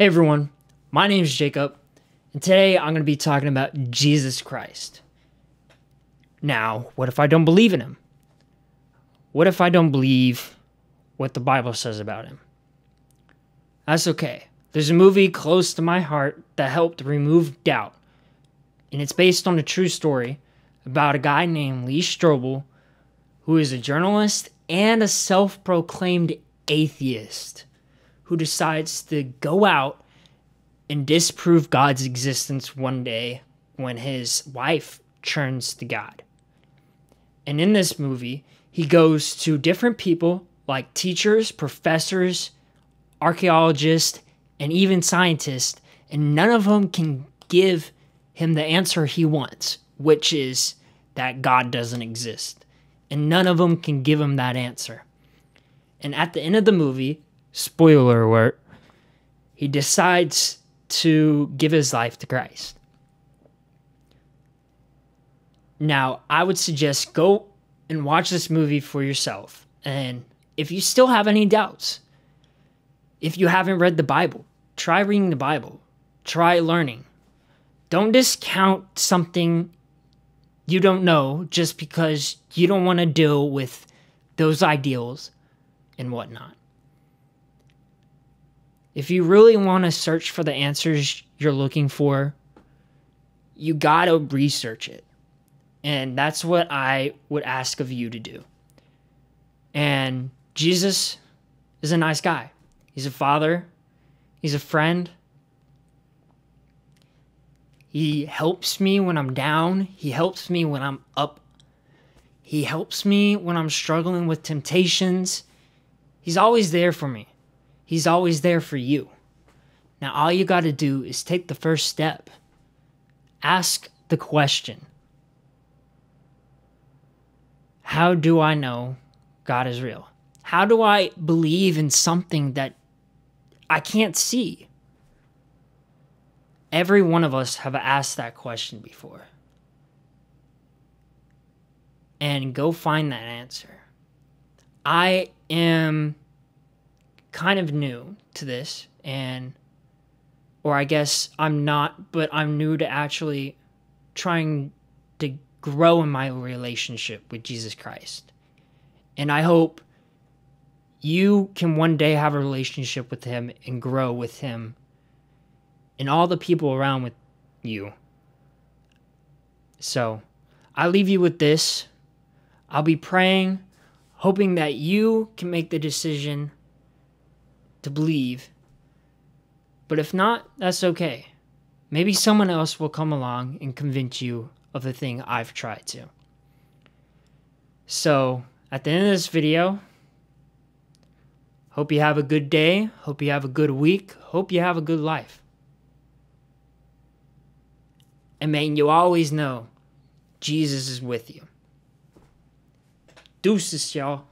Hey everyone, my name is Jacob, and today I'm going to be talking about Jesus Christ. Now, what if I don't believe in him? What if I don't believe what the Bible says about him? That's okay. There's a movie close to my heart that helped remove doubt, and it's based on a true story about a guy named Lee Strobel, who is a journalist and a self proclaimed atheist who decides to go out and disprove God's existence one day when his wife turns to God. And in this movie, he goes to different people like teachers, professors, archaeologists, and even scientists, and none of them can give him the answer he wants, which is that God doesn't exist. And none of them can give him that answer. And at the end of the movie, spoiler alert, he decides to give his life to Christ. Now, I would suggest go and watch this movie for yourself. And if you still have any doubts, if you haven't read the Bible, try reading the Bible. Try learning. Don't discount something you don't know just because you don't want to deal with those ideals and whatnot. If you really want to search for the answers you're looking for, you got to research it. And that's what I would ask of you to do. And Jesus is a nice guy. He's a father, he's a friend. He helps me when I'm down, he helps me when I'm up. He helps me when I'm struggling with temptations. He's always there for me. He's always there for you. Now, all you got to do is take the first step. Ask the question How do I know God is real? How do I believe in something that I can't see? Every one of us have asked that question before. And go find that answer. I am kind of new to this and or I guess I'm not, but I'm new to actually trying to grow in my relationship with Jesus Christ. And I hope you can one day have a relationship with him and grow with him and all the people around with you. So, I leave you with this. I'll be praying, hoping that you can make the decision to believe. But if not, that's okay. Maybe someone else will come along and convince you of the thing I've tried to. So, at the end of this video, hope you have a good day, hope you have a good week, hope you have a good life. And may you always know Jesus is with you. Deuces, y'all.